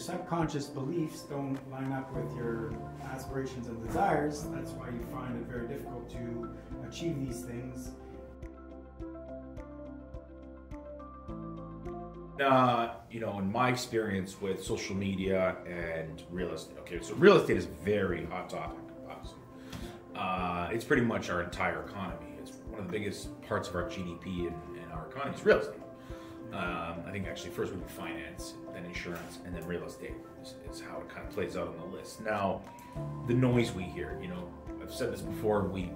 subconscious beliefs don't line up with your aspirations and desires, that's why you find it very difficult to achieve these things. Uh, you know, in my experience with social media and real estate, okay, so real estate is very hot topic. Obviously. Uh, it's pretty much our entire economy. It's one of the biggest parts of our GDP and, in our economy is real estate. Um, I think actually first would be finance, then insurance, and then real estate is, is, how it kind of plays out on the list. Now, the noise we hear, you know, I've said this before, we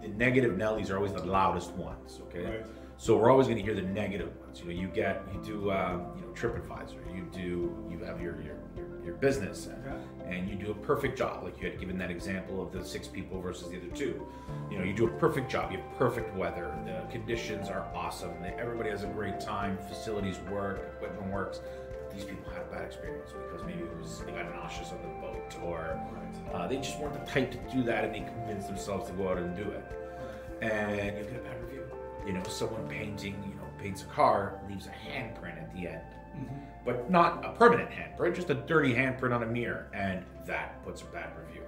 the negative Nellies are always the loudest ones, okay? Right. So we're always going to hear the negative ones. You know, you get you do um, you know TripAdvisor, you do you have your your your, your business, and, and, you do a perfect job. Like you had given that example of the six people versus the other two. You know, you do a perfect job. You have perfect weather. The conditions are awesome. Everybody has a great time. Facilities work. Equipment works. These people had a bad experience because maybe it was they got nauseous on the boat, or uh, they just weren't the type to do that, and they convinced themselves to go out and do it. And you get a bad review you know, someone painting, you know, paints a car, leaves a handprint at the end. Mm-hmm. But not a permanent handprint, just a dirty handprint on a mirror, and that puts a bad review.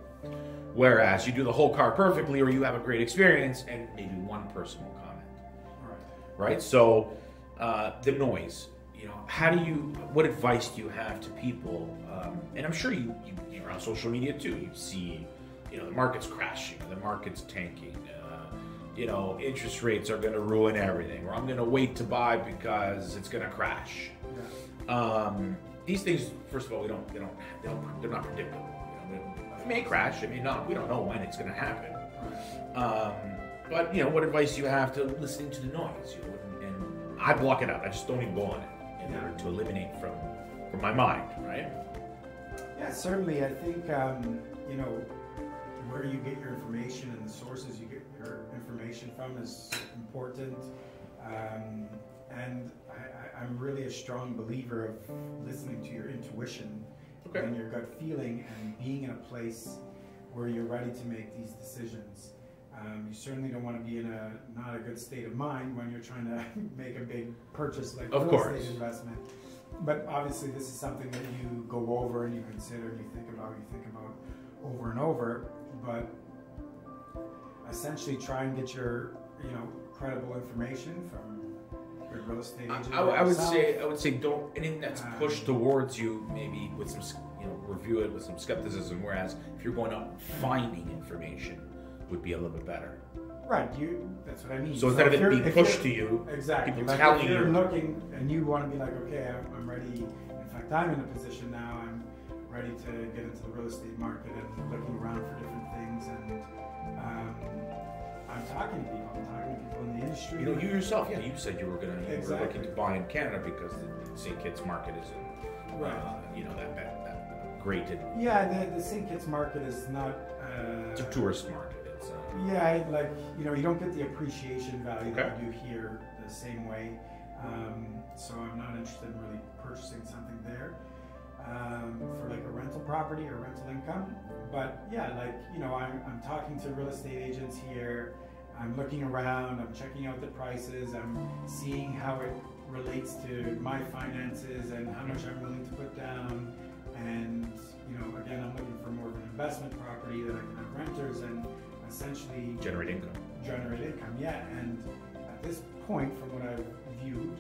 Whereas you do the whole car perfectly, or you have a great experience, and maybe one person will comment. Right. Right. So uh, the noise. You know, how do you? What advice do you have to people? Um, and I'm sure you, you you're on social media too. You see, you know, the market's crashing, the market's tanking you know, interest rates are going to ruin everything, or I'm going to wait to buy because it's going to crash. Um, these things, first of all, we don't, they don't, they don't they're not predictable. It may crash. I mean, not, we don't know when it's going to happen. Um, but you know, what advice do you have to listening to the noise? You know, and, and I block it out. I just don't even go on it in order to eliminate from from my mind, right? Yeah, certainly. I think um, you know where you get your information and the sources you get your information from is important. Um, and I, am really a strong believer of listening to your intuition okay. and your gut feeling and being in a place where you're ready to make these decisions. Um, you certainly don't want to be in a not a good state of mind when you're trying to make a big purchase like of real course. estate investment. But obviously, this is something that you go over and you consider and you think about, you think about over and over. But essentially try and get your, you know, credible information from your real estate agent. I, I, I would say, I would say, don't anything that's um, pushed towards you, maybe with some, you know, review it with some skepticism. Whereas if you're going out finding information, would be a little bit better. Right, you. That's what I mean. So, so instead of it being pushed to you, exactly. People like telling if you're you. looking and you want to be like, okay, I'm, I'm ready. In fact, I'm in a position now. I'm ready to get into the real estate market and looking around for different things and talking to people. I'm talking to people in the industry. You know, you yourself, yeah, you said you were going to exactly. were looking to buy in Canada because the St. Kitts market isn't, right. Uh, you know, that that, that great. yeah, the, the St. Kitts market is not. Uh, it's a tourist market. It's, uh, yeah, like you know, you don't get the appreciation value okay. that you do here the same way. Um, so I'm not interested in really purchasing something there um, for like a rental property or rental income. But yeah, like, you know, I'm, I'm talking to real estate agents here. I'm looking around, I'm checking out the prices, I'm seeing how it relates to my finances and how much I'm willing to put down. And, you know, again, I'm looking for more of an investment property that I can have renters and essentially generate income. Generate income, yeah. And at this point, from what I've viewed,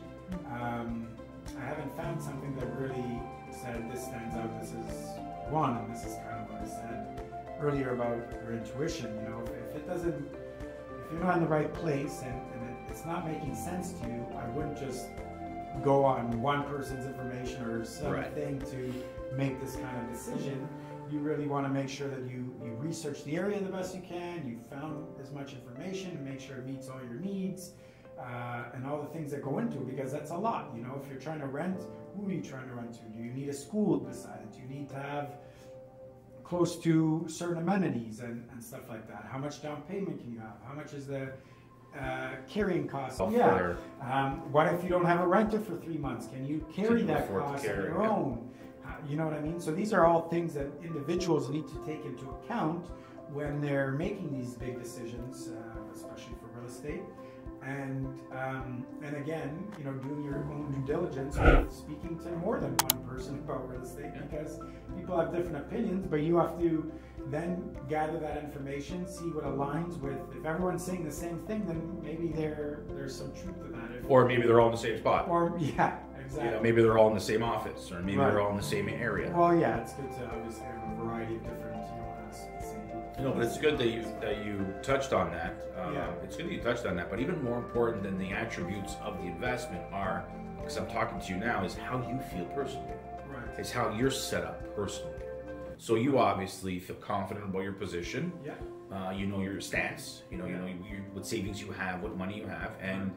um, I haven't found something that really said this stands out, this is one, and this is kind of what I said earlier about your intuition. You know, if, if it doesn't, if you're not in the right place and, and it, it's not making sense to you, I wouldn't just go on one person's information or something right. to make this kind of decision. You really want to make sure that you, you research the area the best you can, you found as much information and make sure it meets all your needs. Uh, and all the things that go into it because that's a lot. You know, if you're trying to rent, who are you trying to rent to? Do you need a school beside it? Do you need to have close to certain amenities and, and stuff like that? How much down payment can you have? How much is the uh, carrying cost? yeah. Um, what if you don't have a renter for three months? Can you carry can that cost on your yeah. own? Uh, you know what I mean? So these are all things that individuals need to take into account when they're making these big decisions, uh, especially for real estate. And um, and again, you know, doing your own due diligence with speaking to more than one person about real estate because people have different opinions, but you have to then gather that information, see what aligns with. If everyone's saying the same thing, then maybe there there's some truth to that. If, Or maybe they're all in the same spot. or yeah, You exactly. know, maybe they're all in the same office, or maybe Right. they're all in the same area. well, yeah, it's good to obviously have a variety of different, you know, and- No, but it's good that you that you touched on that. Um, Yeah. It's good that you touched on that. But even more important than the attributes of the investment are, because I'm talking to you now, is how you feel personally. Right. It's how you're set up personally. So you obviously feel confident about your position. Yeah. Uh, you know your stance. You know you know you, what savings you have, what money you have, and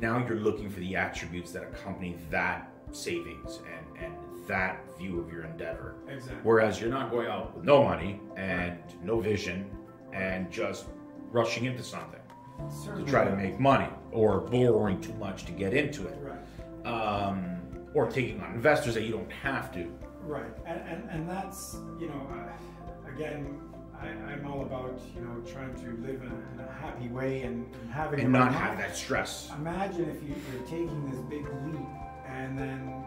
now you're looking for the attributes that accompany that savings and and that view of your endeavor. Exactly. Whereas you're not going out with no money and no vision and just rushing into something to try to make money or borrowing too much to get into it. Right. Um, or taking on investors that you don't have to. Right, and, and, and that's, you know, uh, again, I, I'm all about, you know, trying to live in a, in a happy way and, and having And not have that stress. Imagine if you, you're taking this big leap and then,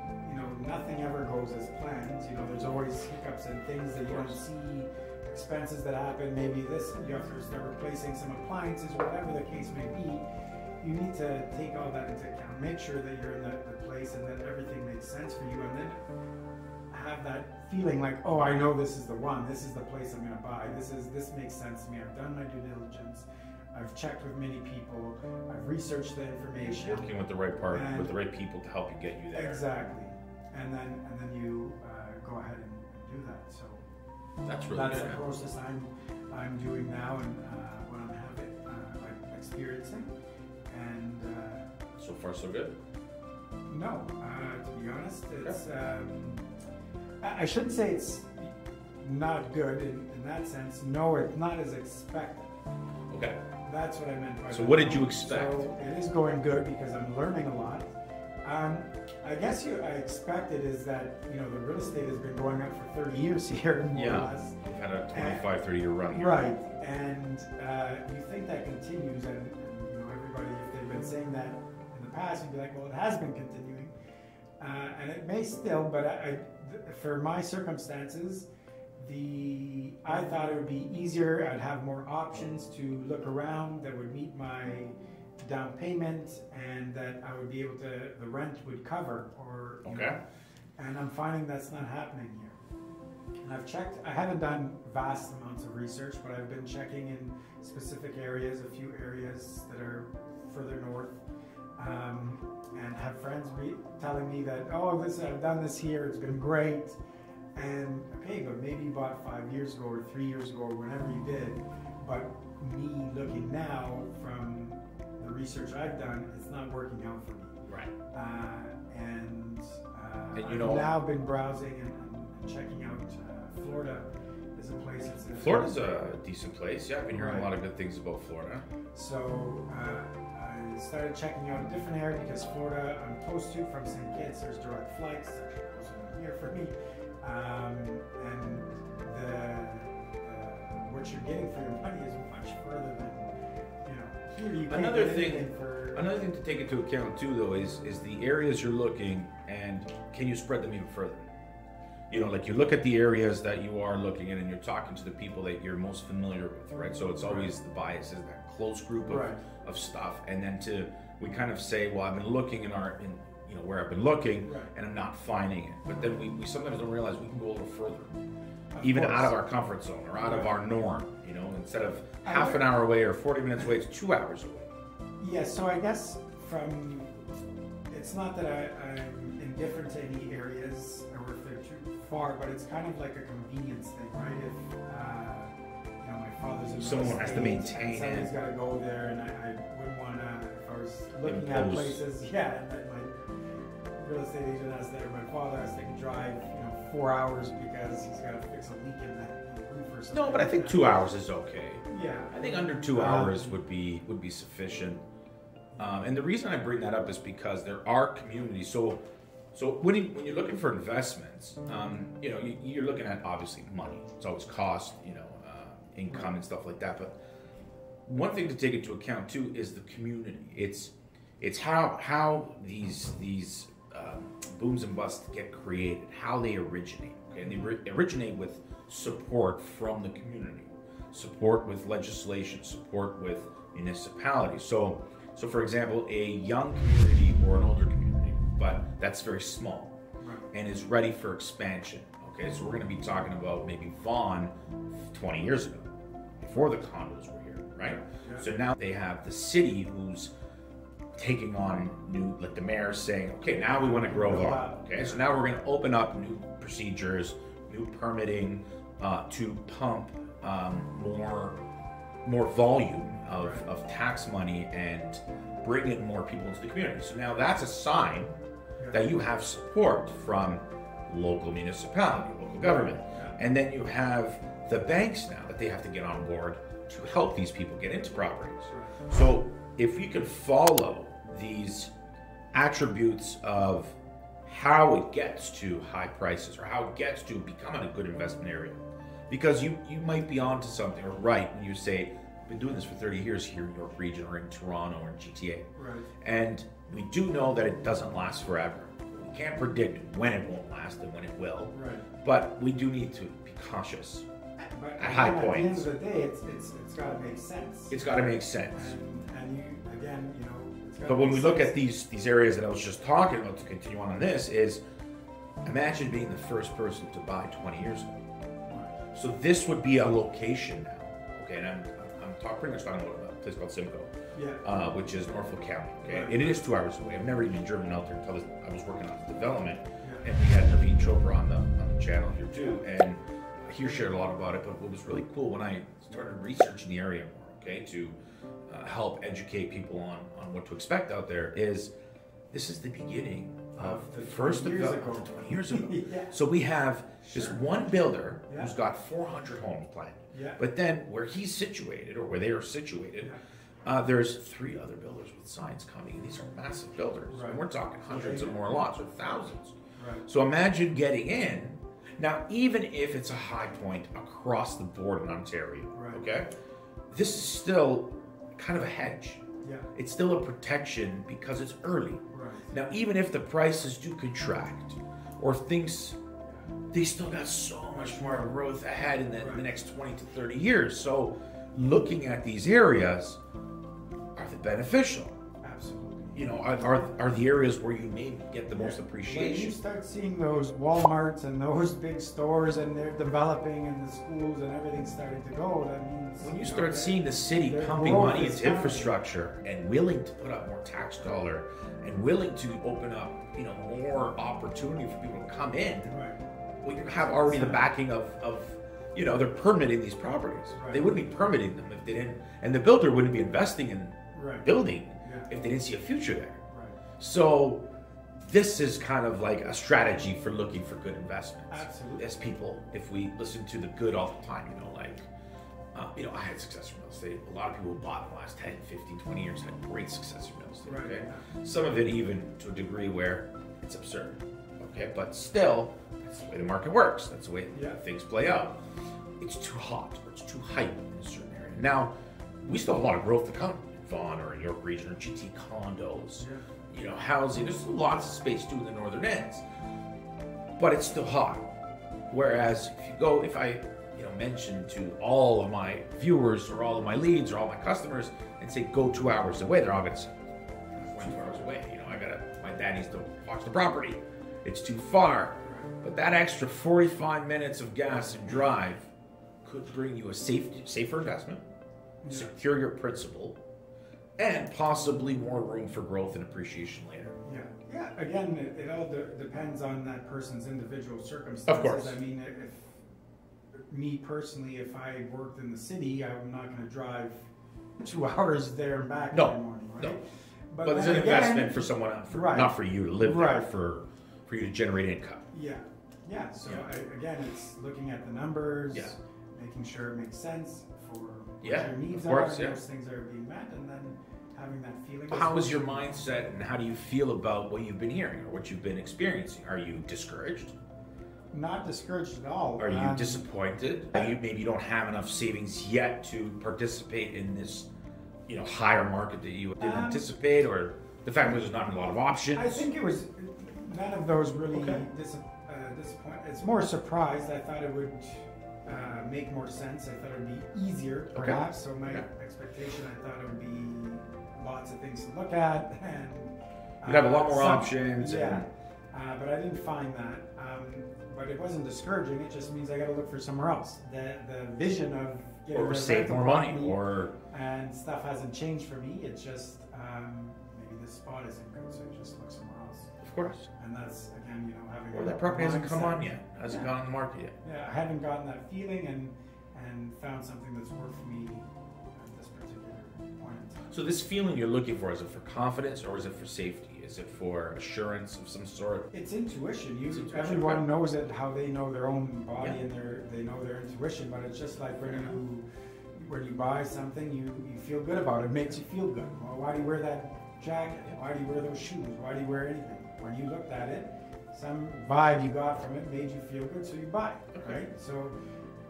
nothing ever goes as planned. You know, there's always hiccups and things that you don't see, expenses that happen. Maybe this, you have to start replacing some appliances, whatever the case may be. You need to take all that into account. Make sure that you're in the, the place and that everything makes sense for you. And then have that feeling like, oh, I know this is the one. This is the place I'm going to buy. This is this makes sense to me. I've done my due diligence. I've checked with many people. I've researched the information. Working with the right part, with the right people to help you get you there. Exactly. And then and then you uh, go ahead and, and do that. So That's really that's good. the process I'm I'm doing now and uh, what I'm having uh, like experiencing. And uh, So far, so good. No, uh, to be honest, it's. Um, I I shouldn't say it's not good in, in that sense. No, it's not as expected. Okay. That's what I meant by So what did you expect? So it is going good because I'm learning a lot. Um, I guess you, I expected is that you know the real estate has been going up for 30 years here, more Yeah. or less. We've had a 25, 30 year run here. Right, and uh, you think that continues, and, and you know everybody, if they've been saying that in the past, you'd be like, well, it has been continuing, uh, and it may still, but I, I, th- for my circumstances, the I thought it would be easier. I'd have more options to look around that would meet my down payment, and that I would be able to the rent would cover, or Okay. know, and I'm finding that's not happening here. And I've checked, I haven't done vast amounts of research, but I've been checking in specific areas, a few areas that are further north, um, and have friends re- telling me that, oh, this I've done this here, it's been great. And okay, but maybe you bought five years ago or three years ago or whenever you did. But me looking now from the research I've done, it's not working out for me. Right. Uh, and uh, And you I've know- now been browsing and, and, checking out uh, Florida is a place that's a- Florida's a decent place. Yeah, I've been hearing Right. a lot of good things about Florida. So uh, I started checking out a different area because Florida, I'm close to from St. Kitts. There's direct flights. It's actually closer than here for me. Um, and the, uh, what you're getting for your money is much further than you know. Here you can't Another thing- for Another thing to take into account too, though, is is the areas you're looking, and can you spread them even further? You know, like you look at the areas that you are looking in, and you're talking to the people that you're most familiar with, right? So it's always the bias is that close group of, Right. of stuff, and then to we kind of say, well, I've been looking in our in you know where I've been looking, Right. and I'm not finding it. But then we, we sometimes don't realize we can go a little further, even course. out of our comfort zone or out of our norm. You know, instead of half an hour away or 40 minutes away, it's two hours away. Yes, so I guess from it's not that I, I'm indifferent to any areas or if they're too far, but it's kind of like a convenience thing, right? If uh, you know my father's in Someone has to maintain it. got to go there, and I, I wouldn't want to. If I was looking at places, yeah, and then my real estate agent has or my father four hours because he's got to fix a leak in that roof or something. No, but I think two hours is okay. Yeah, I think under two Um, hours would be would be sufficient. Um, and the reason I bring that up is because there are communities. So, so when you, when you're looking for investments, um, you know, you, you're looking at obviously money. It's always cost, you know, uh, income and stuff like that. But one thing to take into account too is the community. It's it's how how these these um, booms and busts get created, how they originate. Okay, and they ri- originate with support from the community, support with legislation, support with municipalities. So so for example, a young community or an older community, but that's very small and is ready for expansion. Okay, so we're going to be talking about maybe Vaughan 20 years ago, before the condos were here, right? Yeah. So now they have the city who's taking on new, like the mayor's saying, okay, now we want to grow up. Okay, so now we're going to open up new procedures, new permitting uh, to pump um, more more volume of, Right. of tax money and bring in more people into the community. So now that's a sign that you have support from local municipality, local government. Yeah. And then you have the banks now that they have to get on board to help these people get into properties. So if we can follow these attributes of how it gets to high prices or how it gets to becoming a good investment area, because you, you might be onto something or right when you say, I've been doing this for 30 years here in York Region or in Toronto or in GTA. Right. And we do know that it doesn't last forever. We can't predict when it won't last and when it will, Right. but we do need to be cautious. But At high again, At the end of the day, it's it's it's got to make sense. It's got to make sense. and, and you again, you know. But when we look at these these areas that I was just talking about to continue on on this is imagine being the first person to buy 20 years ago. Right. So this would be a location now. Okay, and I'm I'm talking pretty much talking about a place called Simcoe. Yeah. uh, which is Norfolk County. Okay, Right. and it is two hours away. I've never even driven out there until I was working on the development, Yeah. and we had Naveen Chopra on the on the channel here too, and he shared a lot about it. But what was really cool when I started researching the area more, okay, to uh, help educate people on on what to expect out there, is this is the beginning of the first 20 years development ago. 20 years ago. Yeah. So we have this one builder Yeah. who's got 400 homes planned. Yeah. But then where he's situated, or where they are situated, uh, there's three other builders with signs coming. These are massive builders. Right. And we're talking hundreds of more lots or thousands. Right. So imagine getting in. Now, even if it's a high point across the board in Ontario, Right. okay, this is still kind of a hedge. Yeah. It's still a protection because it's early. Right. Now, even if the prices do contract or things, they still got so much more growth ahead in the, in the next 20 to 30 years. So, looking at these areas, are they beneficial? You know, are, are, are the areas where you may get the most appreciation. When you start seeing those Walmarts and those big stores and they're developing and the schools and everything's starting to go, that means When you know, start that- seeing the city pumping money into infrastructure and willing to put up more tax dollar and willing to open up, you know, more opportunity for people to come in, Right. well, you have already the backing of, of you know, they're permitting these properties. Right. They wouldn't be permitting them if they didn't, and the builder wouldn't be investing in Right. building. If they didn't see a future there. Right. So, this is kind of like a strategy for looking for good investments. Absolutely. As people, if we listen to the good all the time, you know, like, uh, you know, I had success in real estate. A lot of people who bought in the last 10, 15, 20 years had great success in real estate. Right. Okay. Some of it even to a degree where it's absurd. Okay. But still, that's the way the market works. That's the way Yeah. things play out. It's too hot or it's too hype in a certain area. Now, we still have a lot of growth to come Vaughan or in York Region or GT condos Yeah. you know, housing. There's lots of space too in the northern ends, but it's still hot. Whereas if you go, if I, you know, mention to all of my viewers or all of my leads or all my customers and say go two hours away, they're all gonna say, two hours away. You know, I gotta, my dad needs to watch the property. It's too far. But that extra 45 minutes of gas and drive could bring you a safe, safer investment, Yeah. secure your principal, and possibly more room for growth and appreciation later. Yeah, yeah. Again, it, it all de- depends on that person's individual circumstances. Of course. I mean, if me personally, if I worked in the city, I'm not going to drive two hours there and back No, every morning, right? no. But, there's then an again- investment for someone else, for, Right. not for you to live there, Right. for for you to generate income. Yeah, yeah. So Yeah. I, again, it's looking at the numbers, Yeah. making sure it makes sense for what Yeah, your needs of course, are, yeah. and those things are being met, and then having that feeling. How is your mindset, and how do you feel about what you've been hearing or what you've been experiencing? Are you discouraged? Not discouraged at all. Are you Um, disappointed? Are you maybe you don't have enough savings yet to participate in this you know higher market that you didn't Um, anticipate, or the fact that there's not a lot of options? I think it was none of those really Okay. dis- uh, disappoint. It's more surprised. I thought it would uh, make more sense. I thought it would be easier, Okay. perhaps. So my Okay. expectation, I thought it would be lots of things to look at and You'd have a lot more some- options Yeah, and- uh, but I didn't find that. Um, but it wasn't discouraging. It just means I got to look for somewhere else. The the vision of getting or save more money, or and stuff hasn't changed for me. It's just um, maybe this spot isn't good, so I just look somewhere else. of course, And that's again, you know, having a that property hasn't come on yet, hasn't Yeah. gone on the market yet. Yeah, I haven't gotten that feeling and and found something that's worked for me So this feeling you're looking for is it for confidence or is it for safety? Is it for assurance of some sort? It's intuition. You It's intuition, everyone knows it how they know their own body Yeah. and their they know their intuition, but it's just like when you when you buy something, you, you feel good about it. It makes you feel good. Well, why do you wear that jacket? Why do you wear those shoes? Why do you wear anything? When you looked at it, some vibe you got from it made you feel good, so you buy it, Okay. right? So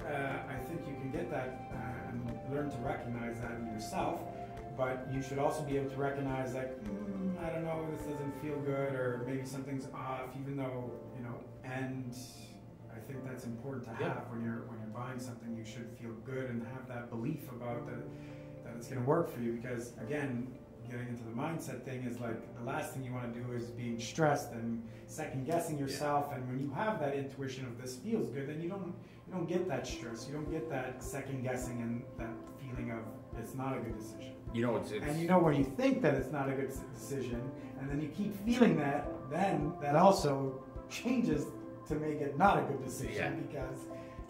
uh, I think you can get that uh, and learn to recognize that in yourself. But you should also be able to recognize like, mm, I don't know, this doesn't feel good, or maybe something's off, even though you know. And I think that's important to Yeah. have when you're when you're buying something. You should feel good and have that belief about that that it's going to work for you. Because again, getting into the mindset thing is like the last thing you want to do is being stressed and second guessing yourself. And when you have that intuition of this feels good, then you don't you don't get that stress. You don't get that second guessing and that feeling of it's not a good decision. You know, it's, it's And you know when you think that it's not a good decision, and then you keep feeling that, then that also changes to make it not a good decision Yeah. because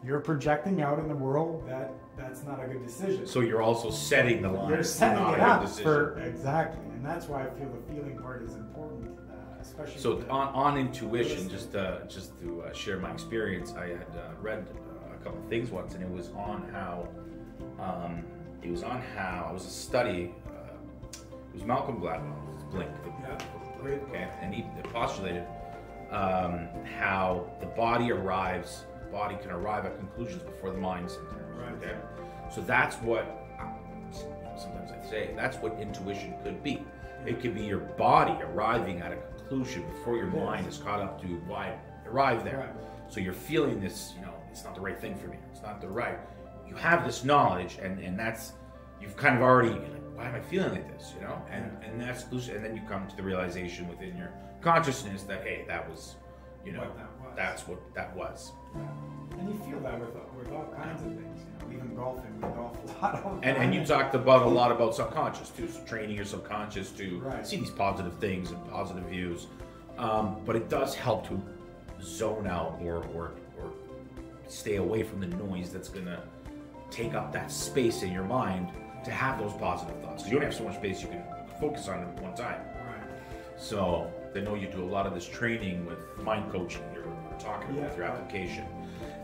you're projecting out in the world that that's not a good decision. so you're also setting the line. you're setting not it up for exactly, and that's why I feel the feeling part is important, uh, especially. So on, on intuition, just uh, just to uh, share my experience, I had uh, read uh, a couple of things once, and it was on how um, it was on how it was a study. Uh, it was Malcolm Gladwell, it was Blink, the Yeah, okay, and he postulated um, how the body arrives, the body can arrive at conclusions before the mind sometimes. Right. Okay, so that's what sometimes I say. That's what intuition could be. It could be your body arriving at a conclusion before your mind is caught up to why it arrived there. Right. So you're feeling this, you know, it's not the right thing for me. It's not the right. You have this knowledge, and and that's you've kind of already. Like, why am I feeling like this? You know, and and that's and then you come to the realization within your consciousness that hey, that was, you know, What that was. that's what that was. and you feel that with with all kinds of things, you know, even golfing, we golf a lot. all And, and you talked about a lot about subconscious too, so training your subconscious to Right. see these positive things and positive views. Um, but it does help to zone out or, or, or stay away from the noise that's going to take up that space in your mind to have those positive thoughts. Because you only have so much space you can focus on at one time. Right. So I know you do a lot of this training with mind coaching. You're, you're talking about Yeah. your application,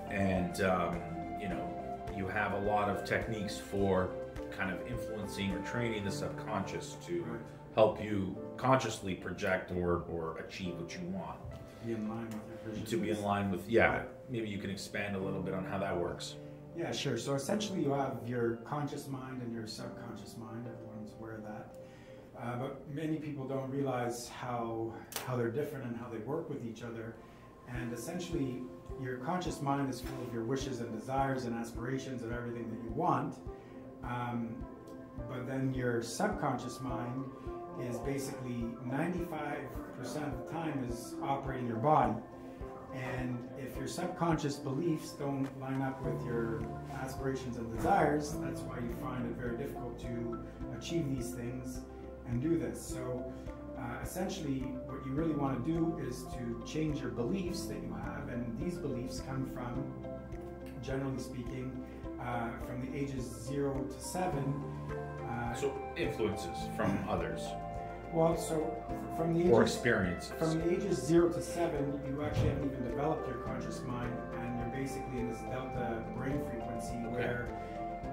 and um, you know you have a lot of techniques for kind of influencing or training the subconscious to Right. help you consciously project or or achieve what you want. Be in line with. To be in line with yeah. Maybe you can expand a little bit on how that works. Yeah, sure. So essentially, you have your conscious mind and your subconscious mind. Everyone's aware of that. Uh, but many people don't realize how how they're different and how they work with each other. And essentially, your conscious mind is full of your wishes and desires and aspirations and everything that you want. Um, but then your subconscious mind is basically 95% of the time is operating your body. And if your subconscious beliefs don't line up with your aspirations and desires, that's why you find it very difficult to achieve these things and do this. So, uh, essentially, what you really want to do is to change your beliefs that you have, and these beliefs come from, generally speaking, uh, from the ages zero to seven. Uh, So influences from others well, so from the or ages experiences. from the ages zero to seven, you actually haven't even developed your conscious mind, and you're basically in this delta brain frequency where,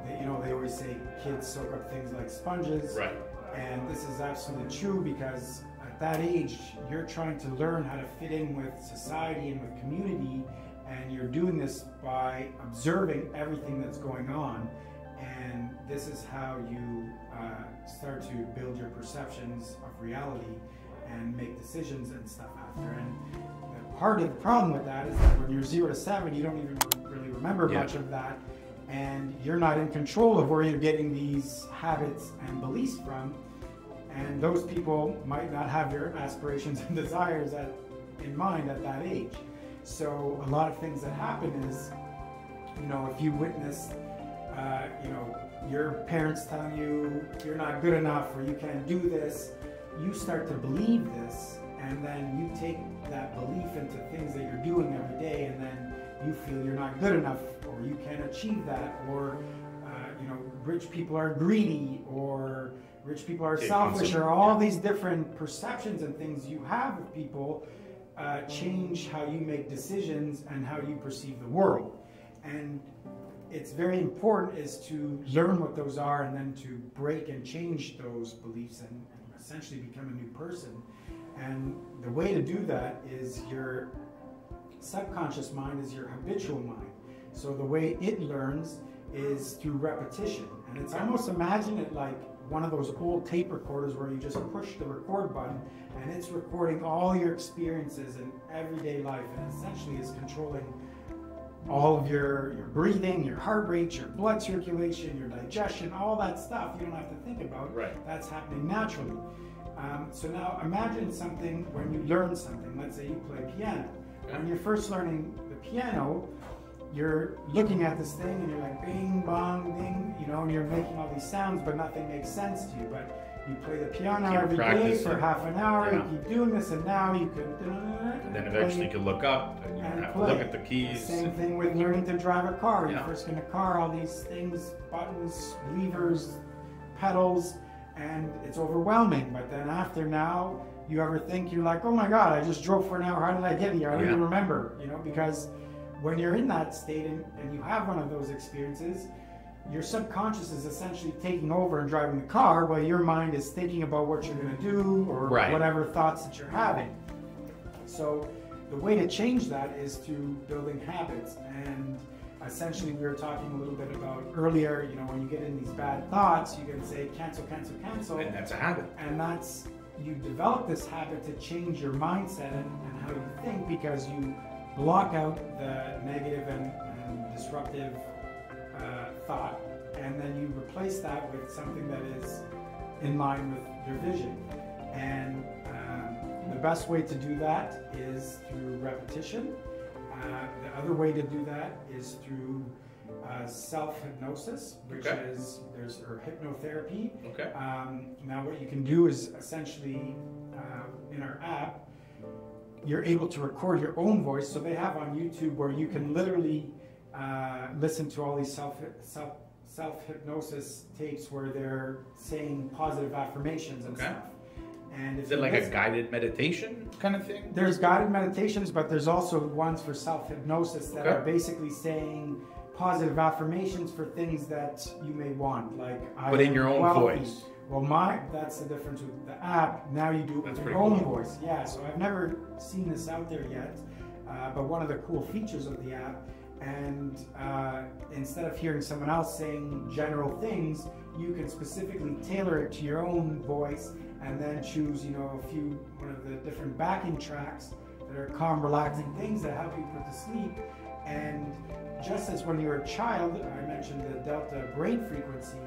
they, you know, they always say kids soak up things like sponges, Right. and this is absolutely true because at that age, you're trying to learn how to fit in with society and with community, and you're doing this by observing everything that's going on. And this is how you uh, start to build your perceptions of reality and make decisions and stuff after. And part of the problem with that is that when you're zero to seven, you don't even really remember Yeah. much of that, and you're not in control of where you're getting these habits and beliefs from. And those people might not have your aspirations and desires at, in mind at that age. So a lot of things that happen is, you know, if you witness, uh, you know, your parents telling you you're not good enough or you can't do this, you start to believe this, and then you take that belief into things that you're doing every day, and then you feel you're not good enough or you can't achieve that, or uh, you know, rich people are greedy or rich people are Taking selfish, or all yeah. these different perceptions and things you have of people uh, change how you make decisions and how you perceive the world. And it's very important is to learn what those are and then to break and change those beliefs and, and essentially become a new person. And the way to do that is your subconscious mind is your habitual mind. So the way it learns is through repetition. And it's almost imagine it like one of those old tape recorders where you just push the record button and it's recording all your experiences in everyday life and essentially is controlling all of your, your breathing, your heart rate, your blood circulation, your digestion, all that stuff you don't have to think about. Right. That's happening naturally. Um, so now imagine something when you learn something. Let's say you play piano. When you're first learning the piano, you're looking at this thing and you're like bing bong ding, you know, and you're making all these sounds, but nothing makes sense to you. But you play the piano every day for half an hour. Yeah. You keep doing this, and now you can. And then eventually you can look up and you And have to look at the keys. Same thing with learning to drive a car. You Yeah. first get a car, all these things, buttons, levers, pedals, and it's overwhelming. But then after now, you ever think you're like, oh my God, I just drove for an hour. How did I get here? I don't Yeah. even remember, you know, because when you're in that state and, and you have one of those experiences, your subconscious is essentially taking over and driving the car while your mind is thinking about what you're going to do or Right. whatever thoughts that you're having. So the way to change that is through building habits. And essentially, we were talking a little bit about earlier. You know, when you get in these bad thoughts, you can say cancel, cancel, cancel, And that's a habit. and that's you develop this habit to change your mindset and, and how you think because you block out the negative and, and disruptive thought, and then you replace that with something that is in line with your vision. And um, the best way to do that is through repetition. Uh, the other way to do that is through uh, self hypnosis, which Okay. is there's or hypnotherapy. Okay. Um, now, what you can do is essentially uh, in our app, you're able to record your own voice. So they have on YouTube where you can literally uh, listen to all these self self self hypnosis tapes where they're saying positive affirmations and Okay. stuff. And Is it like a guided meditation kind of thing? there's guided meditations, but there's also ones for self hypnosis that Okay. are basically saying positive affirmations for things that you may want, like I But in your own wealthy. voice. Well, my that's the difference with the app. Now you do it That's with your own cool. voice. Yeah, so I've never seen this out there yet, uh, but one of the cool features of the app. And uh, instead of hearing someone else saying general things, you can specifically tailor it to your own voice, and then choose, you know, a few one of the different backing tracks that are calm, relaxing things that help you put to sleep. And just as when you're a child, I mentioned the delta brain frequency.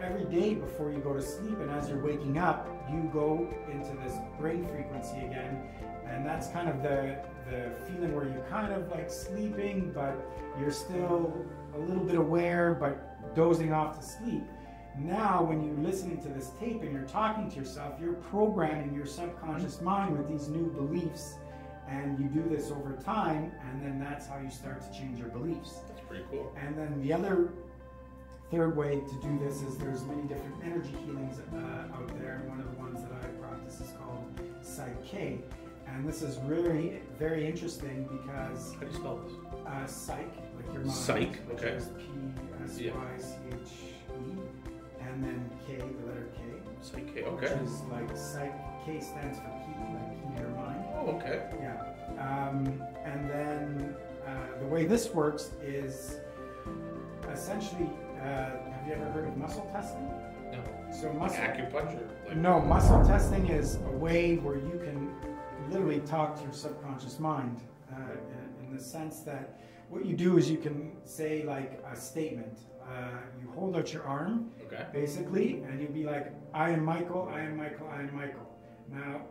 Every day before you go to sleep, and as you're waking up, you go into this brain frequency again, and that's kind of the the feeling where you're kind of like sleeping, but you're still a little bit aware, but dozing off to sleep. Now, when you're listening to this tape and you're talking to yourself, you're programming your subconscious mind with these new beliefs, and you do this over time, and then that's how you start to change your beliefs. That's pretty cool. And then the other third way to do this is there's many different energy healings uh, out there, and one of the ones that I practice is called Psych K. And this is really very interesting because How do you spell this? uh, psych, like your mind, Psych, which okay. is P S Y C H E, and then K, the letter K, Psyche. which Okay. Which is like psych. K stands for key, like key to your mind. Oh, okay. Yeah. Um, and then uh, the way this works is essentially uh, have you ever heard of muscle testing? No. So muscle. Acupuncture. Like, No, muscle testing is a way where you can literally talk to your subconscious mind uh, in, in the sense that what you do is you can say like a statement. Uh, you hold out your arm Okay. basically, and you'll be like, I am Michael, I am Michael, I am Michael. Now,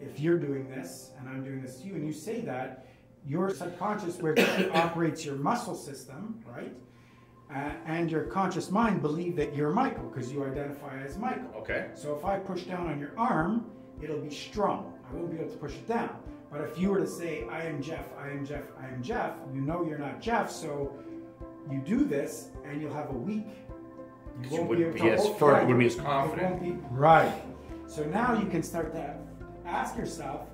if you're doing this and I'm doing this to you, and you say that, your subconscious, where it operates your muscle system, right? Uh, and your conscious mind believe that you're Michael because you identify as Michael. Okay. So if I push down on your arm, it'll be strong. I won't be able to push it down. But if you were to say, I am Jeff, I am Jeff, I am Jeff, you know you're not Jeff, so you do this and you'll have a week. You wouldn't be as hold- firm, you wouldn't be as confident. be- right. So now you can start to ask yourself,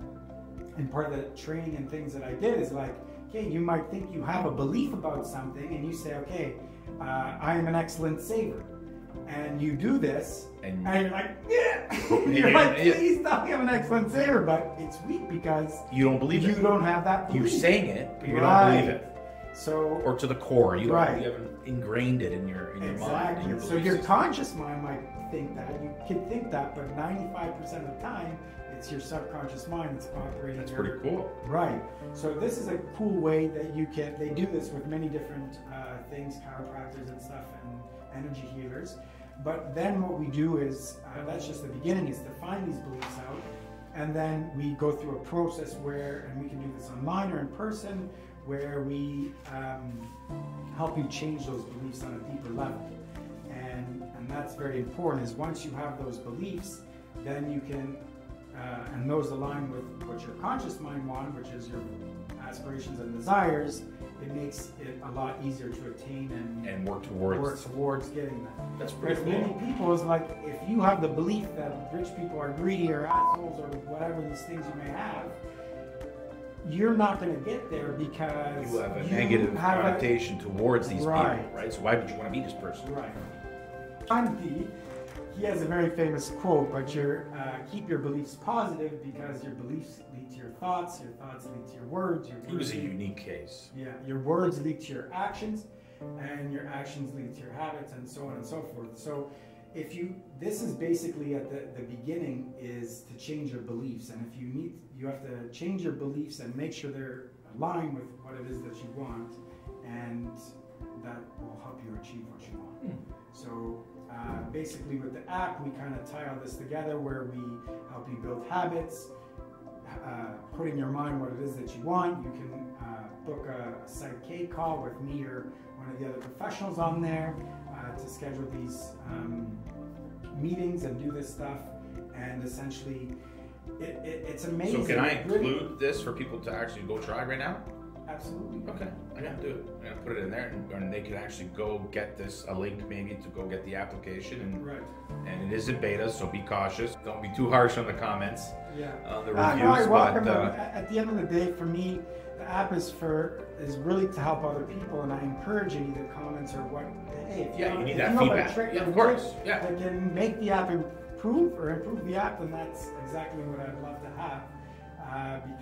and part of the training and things that I did is like, okay, you might think you have a belief about something, and you say, okay, uh, I am an excellent saver. And you do this, And- and, you're like, yeah, you're Yeah, like, yeah. please tell me I'm an excellent saver, but it's weak because You don't believe you it. don't have that belief. You're saying it, but you Right. don't believe it. So Or to the core. You Right. you haven't ingrained it in your in your mind. Exactly. in your so your conscious mind might think that. You can think that, but 95% of the time, it's your subconscious mind that's operating. That's your- pretty cool. Right. So this is a cool way that you can. They do this with many different uh, things, chiropractors and stuff, and energy healers. But then what we do is uh, that's just the beginning. Is to find these beliefs out, and then we go through a process where, and we can do this online or in person, where we um, help you change those beliefs on a deeper level. And and that's very important. Is once you have those beliefs, then you can uh, and those align with what your conscious mind wants, which is your aspirations and desires, it makes it a lot easier to attain and, And work towards. work towards getting that. That's pretty Whereas many people is like, if you have the belief that rich people are greedy or assholes or whatever these things you may have, you're not going to get there because You have a you negative have a- towards these Right. people, right? So why would you want to be this person? Right. Gandhi, he has a very famous quote, but your uh, keep your beliefs positive because your beliefs lead to your thoughts, your thoughts lead to your words, your He was a words unique case. yeah, your words lead to your actions, and your actions lead to your habits, and so on and so forth. So, if you, this is basically at the, the beginning is to change your beliefs, and if you need, you have to change your beliefs and make sure they're aligned with what it is that you want, and that will help you achieve what you want. Hmm. So, uh, basically, with the app, we kind of tie all this together where we help you build habits, uh, put in your mind what it is that you want. You can uh, book a Psych K call with me or one of the other professionals on there uh, to schedule these um, meetings and do this stuff. And essentially, it, it, it's amazing. So can I include this for people to actually go try right now? Absolutely. Okay, I'm gonna do it. I'm gonna put it in there, and, and they can actually go get this a link maybe to go get the application, and Right. and it is in beta, so be cautious. Don't be too harsh on the comments, Yeah. on the Uh, no, I welcome but uh, At at the end of the day, for me, the app is for is really to help other people, and I encourage any of the comments or what. Hey, if Yeah, know- you need if that know about a feedback. trick Yeah, of course. trick Yeah. That can make the app improve or improve the app, then that's exactly what I'd love to have.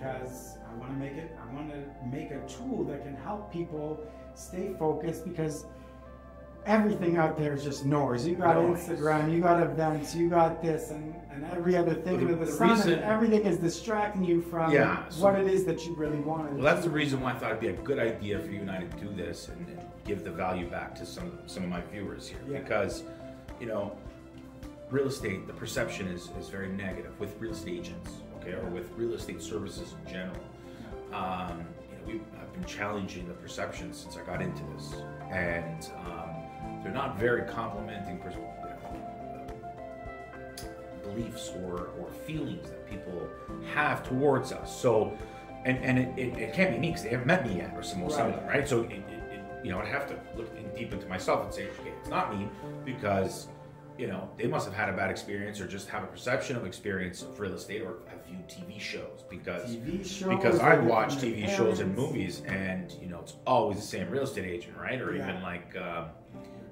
Because I want to make it. I want to make a tool that can help people stay focused because everything out there is just noise. You got Noise. Instagram, you got events, you got this, and, and every other thing Well, the- under the, sun, reason- and everything is distracting you from Yeah, so- what it is that you really want. Well, that's the reason why I thought it'd be a good idea for you and I to do this and, and give the value back to some some of my viewers here Yeah. because, you know, real estate the perception is is very negative with real estate agents, okay, or with real estate services in general. Um, you know, we I've been challenging the perception since I got into this, and um, they're not very complimenting pers- beliefs or, or feelings that people have towards us. So, and and it, it, it can't be me because they haven't met me yet, or some, some of them, right? So, it, it, it, you know, I'd have to look in deep into myself and say, okay, it's not me because you know they must have had a bad experience or just have a perception of experience of real estate or have viewed TV shows because TV shows. because I watch TV shows and movies, and you know it's always the same real estate agent, right? Or Yeah. even like, um,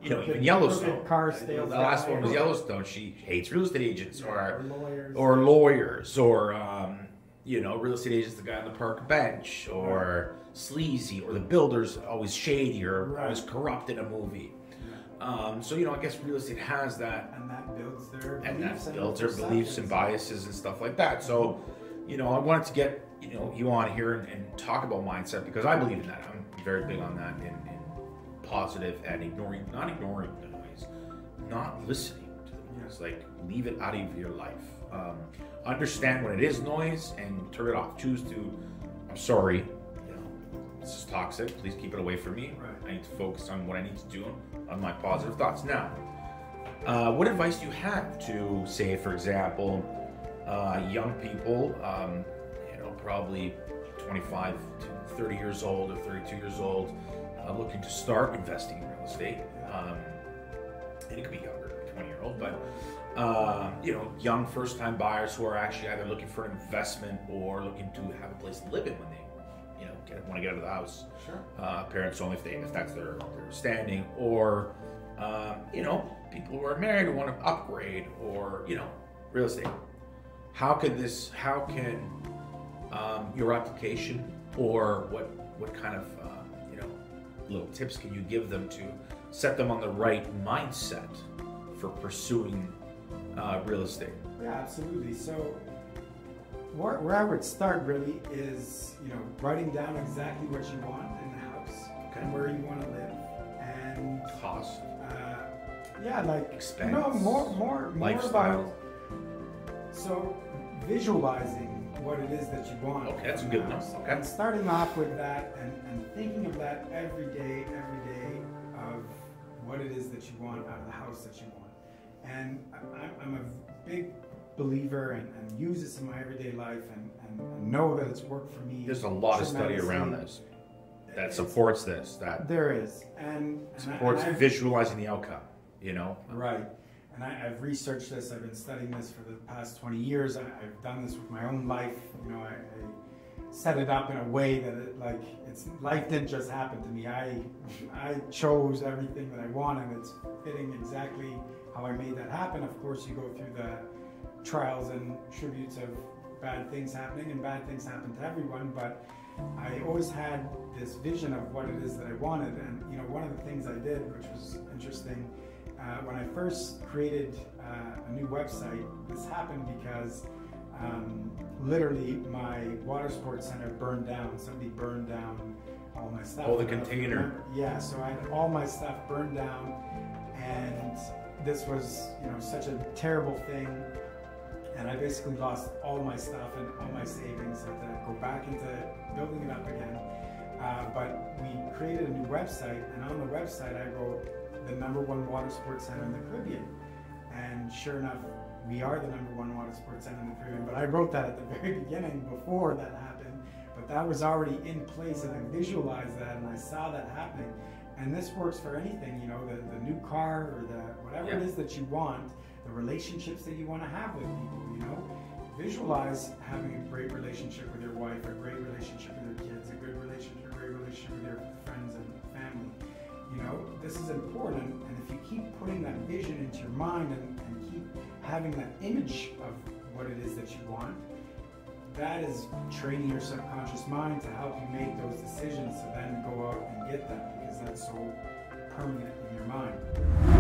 you know, even Yellowstone. car the last one was Yellowstone. She hates real estate agents, or or lawyers. or lawyers, or um, you know, real estate agents, the guy on the park bench, or sleazy, or the builders always shady or Right. always corrupt in a movie. Um, so you know, I guess real estate has that, And that builds their and beliefs that builds their beliefs and biases and stuff like that. So, you know, I wanted to get you know you on here and, and talk about mindset because I believe in that. I'm very big on that in, in positive and ignoring, not ignoring the noise, not listening to the noise. Like leave it out of your life. Um, understand when it is noise and turn it off. Choose to. I'm sorry. You know, this is toxic. Please keep it away from me. Right. I need to focus on what I need to do on my positive thoughts. Now, uh, what advice do you have to say, for example, uh, young people, um, you know, probably 25 to 30 years old or 32 years old, uh, looking to start investing in real estate? Um, and it could be younger, 20 year old, but uh, you know, young first-time buyers who are actually either looking for an investment or looking to have a place to live in when they, want to get out of the house Sure. uh, parents only if they if that's their, their standing, or um, you know people who are married who want to upgrade, or you know real estate. How can this? How can um, your application, or what what kind of uh, you know little tips can you give them to set them on the right mindset for pursuing uh, real estate? Yeah, absolutely. So, where, where I would start really is, you know, writing down exactly what you want in the house Okay. and where you want to live, and Cost, uh, yeah, like Expense, no more, more, more about. So, visualizing what it is that you want. Okay, that's good enough. Okay. And starting off with that, and, and thinking of that every day, every day of what it is that you want out of the house that you want. And I, I'm a big believer and, and use this in my everyday life and, and, and know that it's worked for me. there's a lot of study around this that It's- supports this. That There is, and, supports I've- visualizing the outcome. You know, Right. And I, I've researched this. I've been studying this for the past 20 years. I, I've done this with my own life. You know, I, I set it up in a way that it, like it's life didn't just happen to me. I I chose everything that I want, and it's fitting exactly how I made that happen. Of course, you go through the trials and tributes of bad things happening, and bad things happen to everyone. But I always had this vision of what it is that I wanted, and you know, one of the things I did, which was interesting uh, when I first created uh, a new website, this happened because um, literally my water sports center burned down. Somebody burned down all my stuff. Oh, the I don't know if you container. Yeah, so I had all my stuff burned down, and this was, you know, such a terrible thing. And I basically lost all my stuff and all my savings. Had to go back into building it up again. Uh, but we created a new website, and on the website I wrote the number one water sports center in the Caribbean. And sure enough, we are the number one water sports center in the Caribbean. But I wrote that at the very beginning before that happened. But that was already in place, and I visualized that, and I saw that happening. And this works for anything, you know, the, the new car or the whatever it Yeah. is that you want, the relationships that you want to have with people, you know. Visualize having a great relationship with your wife, a great relationship with your kids, a good relationship, a great relationship with your friends and family. You know, this is important, and if you keep putting that vision into your mind and, and keep having that image of what it is that you want, that is training your subconscious mind to help you make those decisions to then go out and get that because that's so permanent in your mind.